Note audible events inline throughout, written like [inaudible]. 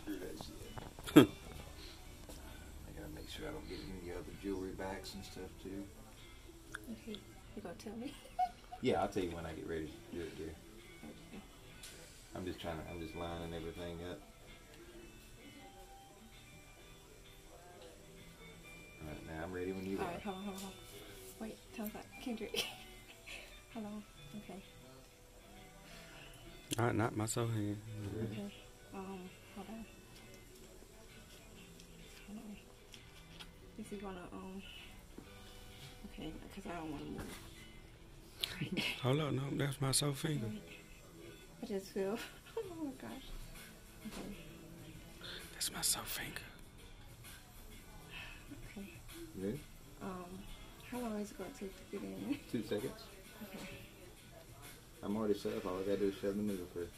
screw that shit. I gotta make sure I don't get any other jewelry backs and stuff too. Okay, you gonna tell me? [laughs] Yeah, I'll tell you when I get ready to do it, dear. I'm just trying to, I'm just lining everything up. Alright, now I'm ready when you All are. right, hold on, hold on. hold on. Wait, tell us that, Kendrick. [laughs] hold on. Okay. Not, not my soul hand. Okay. Um, hold on. Hold on. Is gonna um? Okay, because I don't want to move. [laughs] Hold on, no, that's my soul finger. I just feel. [laughs] Oh my gosh. Okay. That's my soul finger. Okay. Ready? Um, how long is it gonna take to get in? Two seconds. Okay. I'm already set up. All I gotta do is shove the needle through.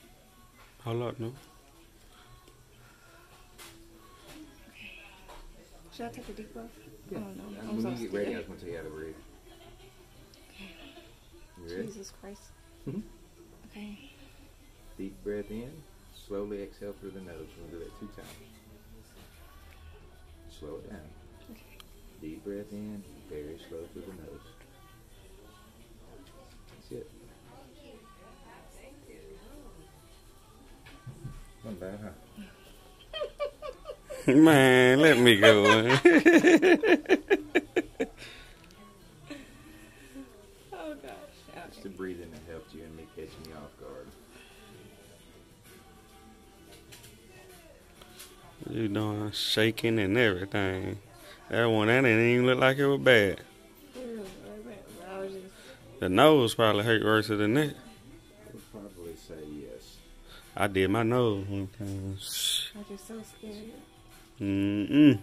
Hold up, no. Should I take a deep breath? Yeah. Oh no, I'm when so you get ready, I scared. was gonna tell you how to breathe. You ready? Jesus Christ. Mhm. Okay. Deep breath in. Slowly exhale through the nose. We'll do that two times. Slow it down. Okay. Deep breath in. Very slow through the nose. That's it. Not bad, huh? Man, let me go. Oh gosh. It's the breathing that helped you and me catching you off guard. you doing shaking and everything. That one, that didn't even look like it was bad. Ew, I was just. The nose probably hurt worse than that. I would probably say yes. I did my nose one time. I just so scared. Mm-mm.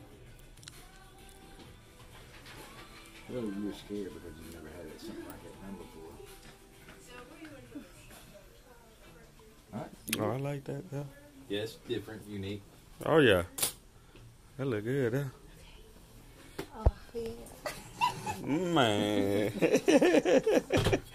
Well, you were scared because you never had something like that done before. Alright. Oh, I like that, though. Yes, different, unique. Oh, yeah. That look good, huh? Oh yeah. Man. [laughs]